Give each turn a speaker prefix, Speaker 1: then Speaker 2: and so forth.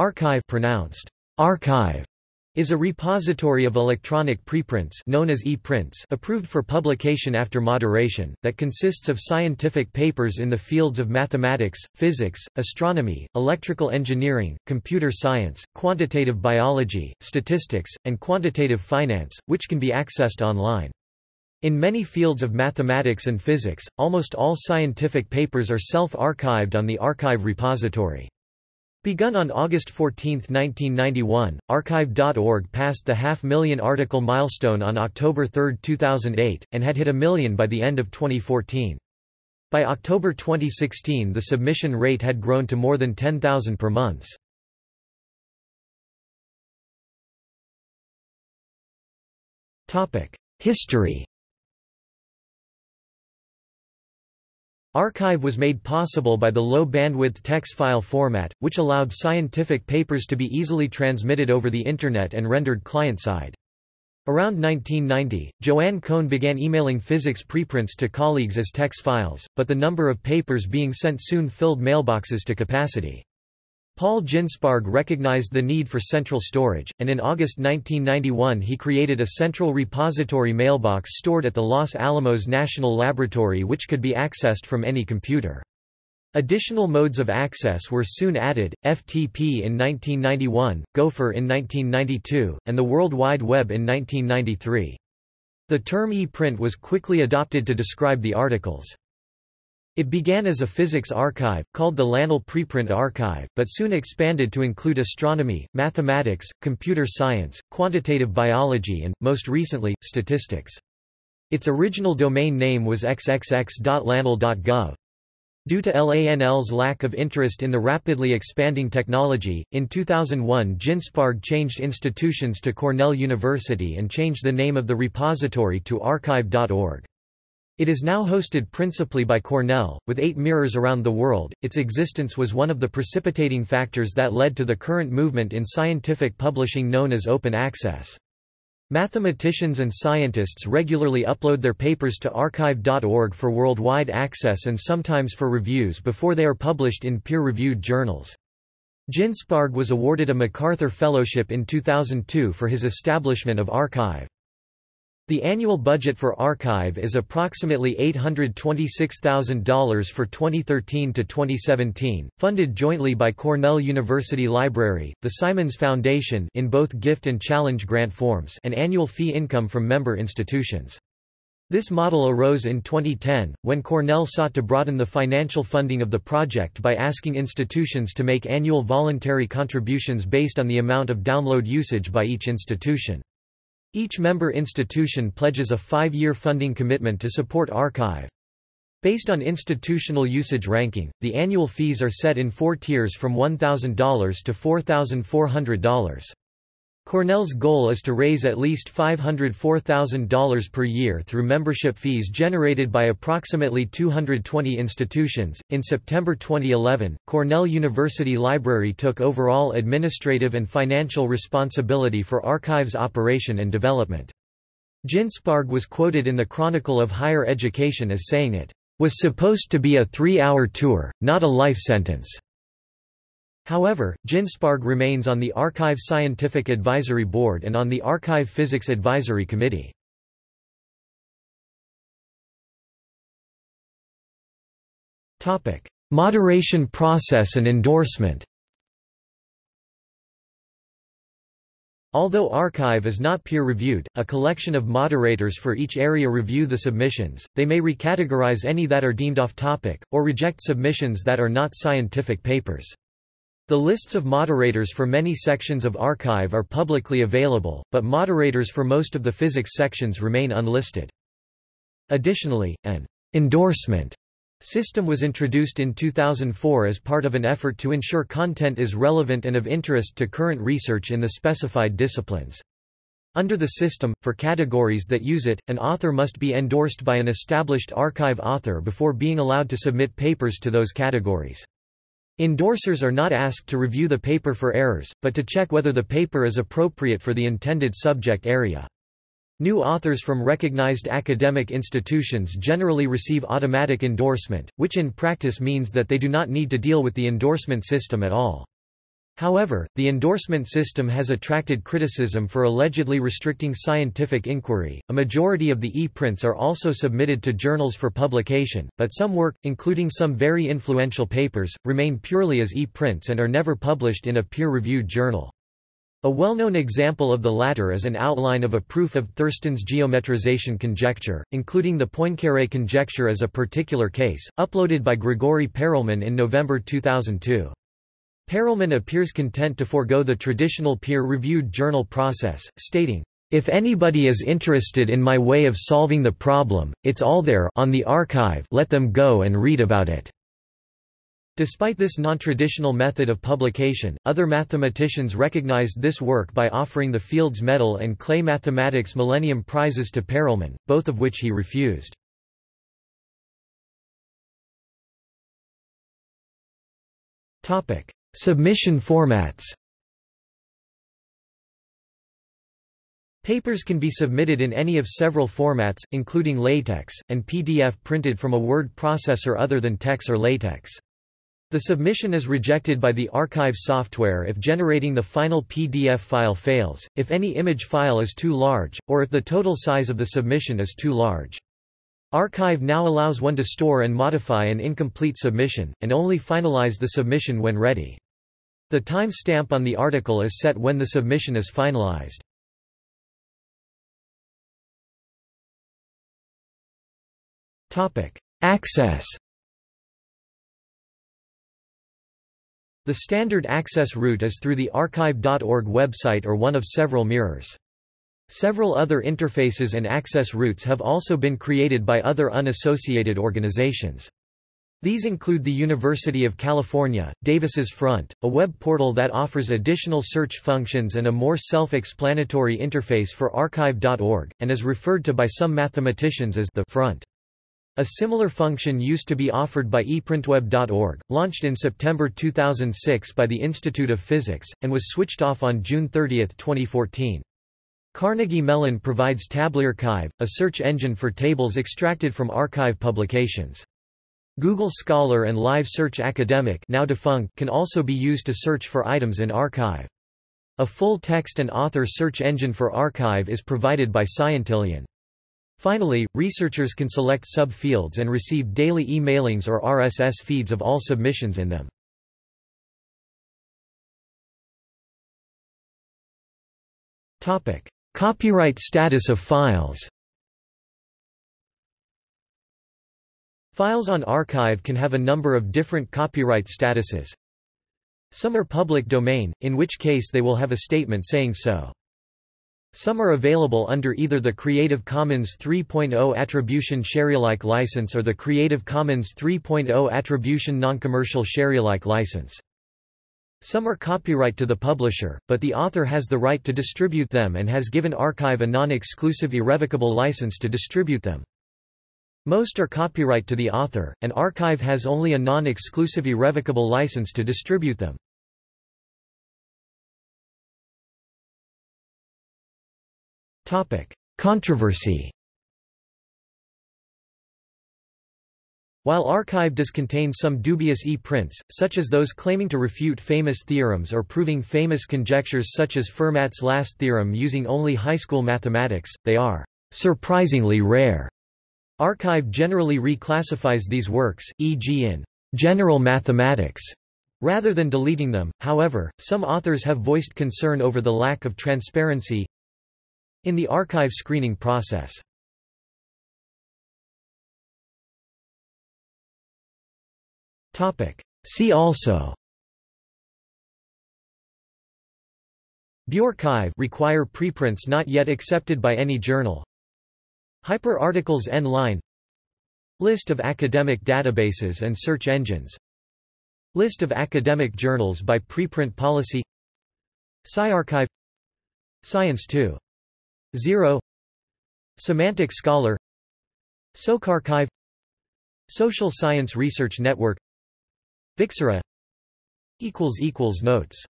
Speaker 1: arXiv pronounced archive is a repository of electronic preprints known as e-prints approved for publication after moderation, that consists of scientific papers in the fields of mathematics, physics, astronomy, electrical engineering, computer science, quantitative biology, statistics, and quantitative finance, which can be accessed online. In many fields of mathematics and physics, almost all scientific papers are self-archived on the arXiv repository. Begun on August 14, 1991, arXiv.org passed the half-million article milestone on October 3, 2008, and had hit a million by the end of 2014. By October 2016 the submission rate had grown to more than 10,000 per month. History arXiv was made possible by the low-bandwidth text file format, which allowed scientific papers to be easily transmitted over the Internet and rendered client-side. Around 1990, Joanne Cohn began emailing physics preprints to colleagues as text files, but the number of papers being sent soon filled mailboxes to capacity. Paul Ginsparg recognized the need for central storage, and in August 1991 he created a central repository mailbox stored at the Los Alamos National Laboratory which could be accessed from any computer. Additional modes of access were soon added, FTP in 1991, Gopher in 1992, and the World Wide Web in 1993. The term e-print was quickly adopted to describe the articles. It began as a physics archive, called the LANL Preprint Archive, but soon expanded to include astronomy, mathematics, computer science, quantitative biology and, most recently, statistics. Its original domain name was xxx.lanl.gov. Due to LANL's lack of interest in the rapidly expanding technology, in 2001 Ginsparg changed institutions to Cornell University and changed the name of the repository to arXiv.org. It is now hosted principally by Cornell, with eight mirrors around the world. Its existence was one of the precipitating factors that led to the current movement in scientific publishing known as open access. Mathematicians and scientists regularly upload their papers to arXiv.org for worldwide access and sometimes for reviews before they are published in peer-reviewed journals. Ginsparg was awarded a MacArthur Fellowship in 2002 for his establishment of arXiv. The annual budget for arXiv is approximately $826,000 for 2013 to 2017, funded jointly by Cornell University Library, the Simons Foundation in both gift and challenge grant forms and annual fee income from member institutions. This model arose in 2010, when Cornell sought to broaden the financial funding of the project by asking institutions to make annual voluntary contributions based on the amount of download usage by each institution. Each member institution pledges a five-year funding commitment to support arXiv. Based on institutional usage ranking, the annual fees are set in four tiers from $1,000 to $4,400. Cornell's goal is to raise at least $504,000 per year through membership fees generated by approximately 220 institutions. In September 2011, Cornell University Library took overall administrative and financial responsibility for arXiv's operation and development. Ginsparg was quoted in the Chronicle of Higher Education as saying it was supposed to be a three-hour tour, not a life sentence. However, Ginsparg remains on the arXiv Scientific Advisory Board and on the arXiv Physics Advisory Committee. Moderation process and endorsement Although arXiv is not peer-reviewed, a collection of moderators for each area review the submissions, they may recategorize any that are deemed off-topic, or reject submissions that are not scientific papers. The lists of moderators for many sections of arXiv are publicly available, but moderators for most of the physics sections remain unlisted. Additionally, an endorsement system was introduced in 2004 as part of an effort to ensure content is relevant and of interest to current research in the specified disciplines. Under the system, for categories that use it, an author must be endorsed by an established arXiv author before being allowed to submit papers to those categories. Endorsers are not asked to review the paper for errors, but to check whether the paper is appropriate for the intended subject area. New authors from recognized academic institutions generally receive automatic endorsement, which in practice means that they do not need to deal with the endorsement system at all. However, the endorsement system has attracted criticism for allegedly restricting scientific inquiry. A majority of the e-prints are also submitted to journals for publication, but some work, including some very influential papers, remain purely as e-prints and are never published in a peer-reviewed journal. A well-known example of the latter is an outline of a proof of Thurston's geometrization conjecture, including the Poincaré conjecture as a particular case, uploaded by Grigori Perelman in November 2002. Perelman appears content to forego the traditional peer-reviewed journal process, stating, if anybody is interested in my way of solving the problem, it's all there on the arXiv let them go and read about it." Despite this non-traditional method of publication, other mathematicians recognized this work by offering the Fields Medal and Clay Mathematics Millennium Prizes to Perelman, both of which he refused. Submission formats Papers can be submitted in any of several formats, including LaTeX, and PDF printed from a word processor other than TeX or LaTeX. The submission is rejected by the arXiv software if generating the final PDF file fails, if any image file is too large, or if the total size of the submission is too large. arXiv now allows one to store and modify an incomplete submission, and only finalize the submission when ready. The time stamp on the article is set when the submission is finalized. Access The standard access route is through the arXiv.org website or one of several mirrors. Several other interfaces and access routes have also been created by other unassociated organizations. These include the University of California, Davis's Front, a web portal that offers additional search functions and a more self-explanatory interface for arXiv.org, and is referred to by some mathematicians as the front. A similar function used to be offered by eprintweb.org, launched in September 2006 by the Institute of Physics, and was switched off on June 30, 2014. Carnegie Mellon provides TableArXiv, a search engine for tables extracted from arXiv publications. Google Scholar and Live Search Academic now defunct can also be used to search for items in arXiv. A full text and author search engine for arXiv is provided by Scientillion. Finally, researchers can select sub-fields and receive daily e-mailings or RSS feeds of all submissions in them. Copyright status of files Files on arXiv can have a number of different copyright statuses. Some are public domain, in which case they will have a statement saying so. Some are available under either the Creative Commons 3.0 Attribution Sharealike license or the Creative Commons 3.0 Attribution Noncommercial Sharealike license. Some are copyright to the publisher, but the author has the right to distribute them and has given arXiv a non-exclusive irrevocable license to distribute them. Most are copyright to the author, and arXiv has only a non-exclusive irrevocable license to distribute them. Controversy While arXiv does contain some dubious e-prints, such as those claiming to refute famous theorems or proving famous conjectures such as Fermat's last theorem using only high school mathematics, they are surprisingly rare. arXiv generally reclassifies these works, e.g. in general mathematics, rather than deleting them. However, some authors have voiced concern over the lack of transparency in the arXiv screening process. See also. bioRxiv require preprints not yet accepted by any journal. Hyperarticles n-line List of academic databases and search engines. List of academic journals by preprint policy. SciArchive. Science 2. 0 Semantic Scholar. SocArXiv Social Science Research Network viXra Notes